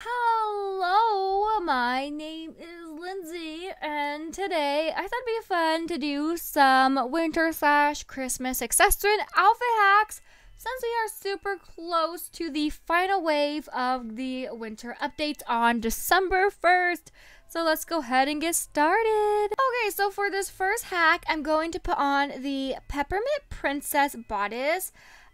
Hello, my name is Lindsay, and today I thought it'd be fun to do some winter slash Christmas accessory and outfit hacks since we are super close to the final wave of the winter updates on December 1st. So let's go ahead and get started. Okay, so for this first hack, I'm going to put on the Peppermint Princess bodice.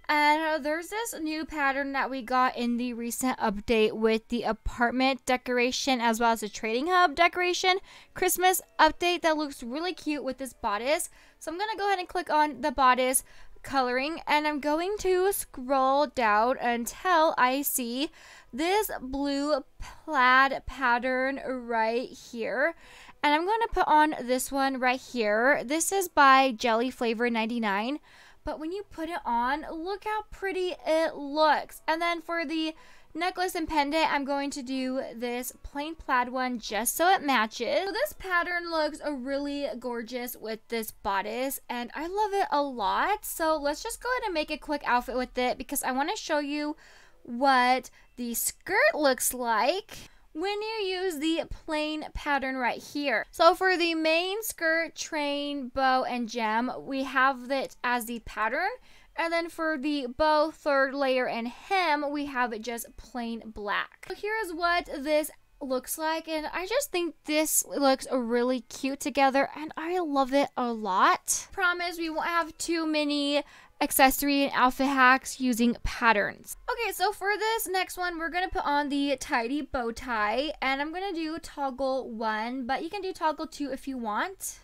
And uh, there's this new pattern that we got in the recent update with the apartment decoration as well as the trading hub decoration Christmas update that looks really cute with this bodice. So I'm going to go ahead and click on the bodice coloring and I'm going to scroll down until I see this blue plaid pattern right here. And I'm going to put on this one right here. This is by Jelly Flavor 99. But when you put it on, look how pretty it looks. And then for the necklace and pendant, I'm going to do this plain plaid one just so it matches. So this pattern looks really gorgeous with this bodice and I love it a lot. So let's just go ahead and make a quick outfit with it because I want to show you what the skirt looks like when you use the plain pattern right here. So for the main skirt, train, bow, and gem, we have it as the pattern. And then for the bow, third layer, and hem, we have it just plain black. So here's what this looks like and I just think this looks really cute together and I love it a lot. Promise we won't have too many accessory and outfit hacks using patterns. Okay, so for this next one, we're to put on the tidy bow tie and I'm to do toggle one, but you can do toggle two if you want.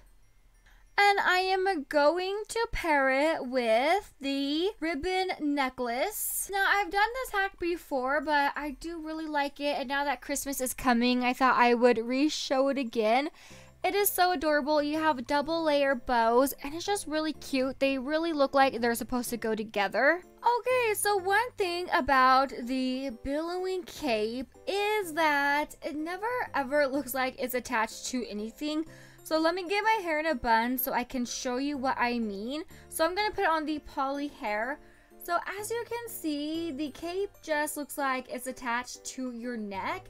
And I am going to pair it with the ribbon necklace. Now, I've done this hack before, but I do really like it. And now that Christmas is coming, I thought I would re-show it again. It is so adorable. You have double layer bows and it's just really cute. They really look like they're supposed to go together. Okay, so one thing about the billowing cape is that it never ever looks like it's attached to anything. So let me get my hair in a bun so I can show you what I mean. So I'm going to put on the poly hair. So as you can see, the cape just looks like it's attached to your neck.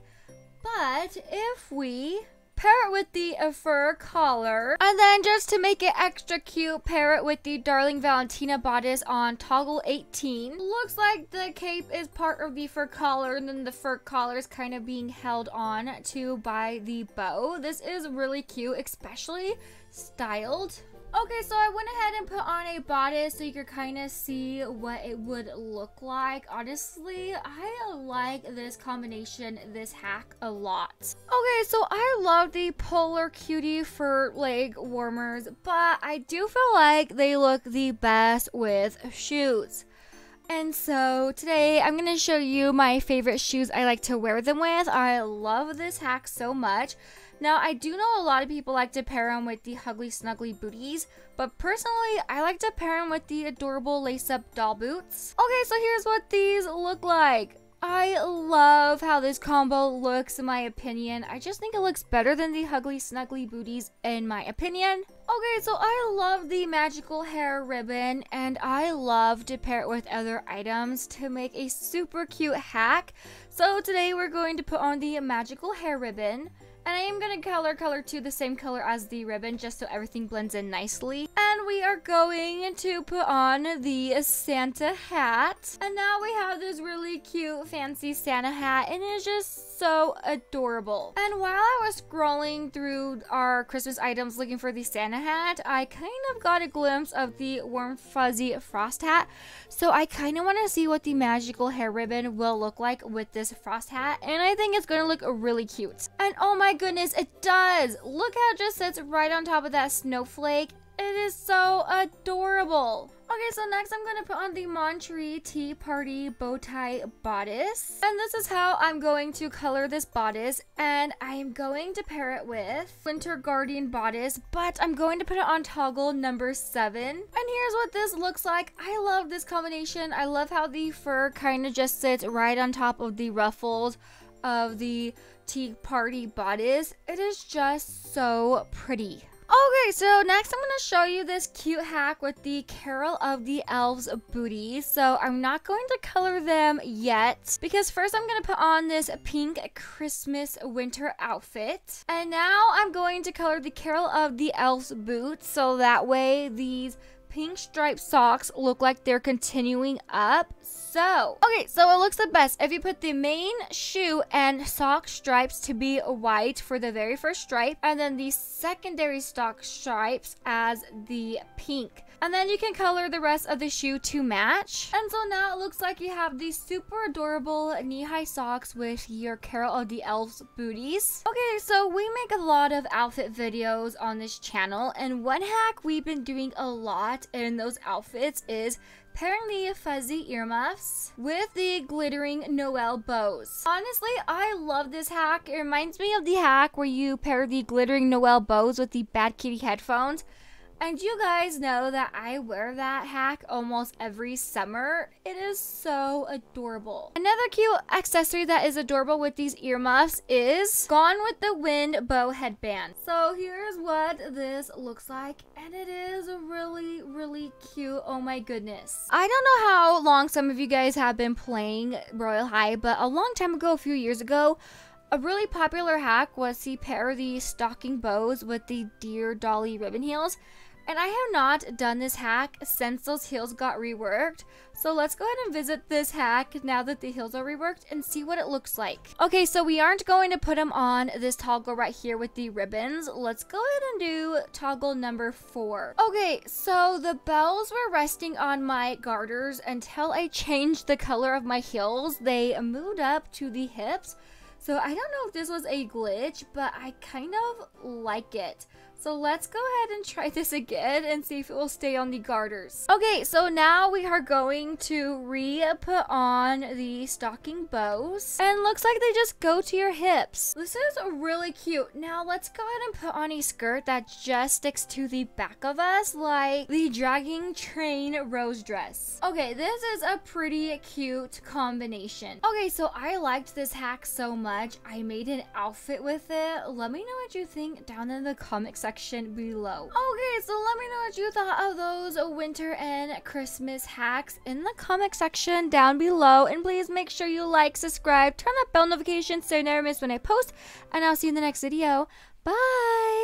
But if we pair it with the fur collar. And then just to make it extra cute, pair it with the Darling Valentina bodice on toggle 18. Looks like the cape is part of the fur collar and then the fur collar is kind of being held on to by the bow. This is really cute, especially styled Okay, so I went ahead and put on a bodice so you could kind of see what it would look like. Honestly, I like this combination, this hack a lot. Okay, so I love the Polar Cutie fur leg warmers, but I do feel like they look the best with shoes. And so today I'm going to show you my favorite shoes I like to wear them with. I love this hack so much. Now, I do know a lot of people like to pair them with the Huggly Snuggly booties, but personally, I like to pair them with the adorable lace-up doll boots. Okay, so here's what these look like. I love how this combo looks in my opinion. I just think it looks better than the Huggly Snuggly booties in my opinion. Okay, so I love the magical hair ribbon and I love to pair it with other items to make a super cute hack. So today we're going to put on the magical hair ribbon. And I am to color color to the same color as the ribbon just so everything blends in nicely. And we are going to put on the Santa hat. And now we have this really cute fancy Santa hat and it is just so adorable. And while I was scrolling through our Christmas items looking for the Santa hat, I kind of got a glimpse of the warm fuzzy frost hat. So I kind of want to see what the magical hair ribbon will look like with this frost hat. And I think it's going to look really cute. And oh my my goodness, it does. Look how it just sits right on top of that snowflake. It is so adorable. Okay, so next I'm to put on the Monterey Tea Party bow tie bodice. And this is how I'm going to color this bodice. And I'm going to pair it with Winter Guardian bodice, but I'm going to put it on toggle number seven. And here's what this looks like. I love this combination. I love how the fur kind of just sits right on top of the ruffles of the tea party bodice. It is just so pretty. Okay, so next I'm going to show you this cute hack with the Carol of the Elves booties. So I'm not going to color them yet because first I'm going to put on this pink Christmas winter outfit. And now I'm going to color the Carol of the Elves boots so that way these pink striped socks look like they're continuing up. So, okay, so it looks the best if you put the main shoe and sock stripes to be white for the very first stripe, and then the secondary sock stripes as the pink. And then you can color the rest of the shoe to match. And so now it looks like you have these super adorable knee-high socks with your Carol of the Elves booties. Okay, so we make a lot of outfit videos on this channel, and one hack we've been doing a lot in those outfits is pairing the fuzzy earmuffs with the glittering Noel bows. Honestly, I love this hack. It reminds me of the hack where you pair the glittering Noel bows with the Bad Kitty headphones. And you guys know that I wear that hack almost every summer. It is so adorable. Another cute accessory that is adorable with these earmuffs is Gone with the Wind bow headband. So here's what this looks like. And it is really, really cute. Oh my goodness. I don't know how long some of you guys have been playing Royale High, but a long time ago, a few years ago, a really popular hack was to pair the stocking bows with the Dear Dolly ribbon heels. And I have not done this hack since those heels got reworked. So let's go ahead and visit this hack now that the heels are reworked and see what it looks like. Okay, so we aren't going to put them on this toggle right here with the ribbons. Let's go ahead and do toggle number four. Okay, so the bells were resting on my garters until I changed the color of my heels. They moved up to the hips. So I don't know if this was a glitch, but I kind of like it. So let's go ahead and try this again and see if it will stay on the garters. Okay, so now we are going to re-put on the stocking bows. And looks like they just go to your hips. This is really cute. Now let's go ahead and put on a skirt that just sticks to the back of us like the dragging train rose dress. Okay, this is a pretty cute combination. Okay, so I liked this hack so much. I made an outfit with it. Let me know what you think down in the comment section section below. Okay, so let me know what you thought of those winter and Christmas hacks in the comment section down below. And please make sure you like, subscribe, turn that bell notification so you never miss when I post. And I'll see you in the next video. Bye!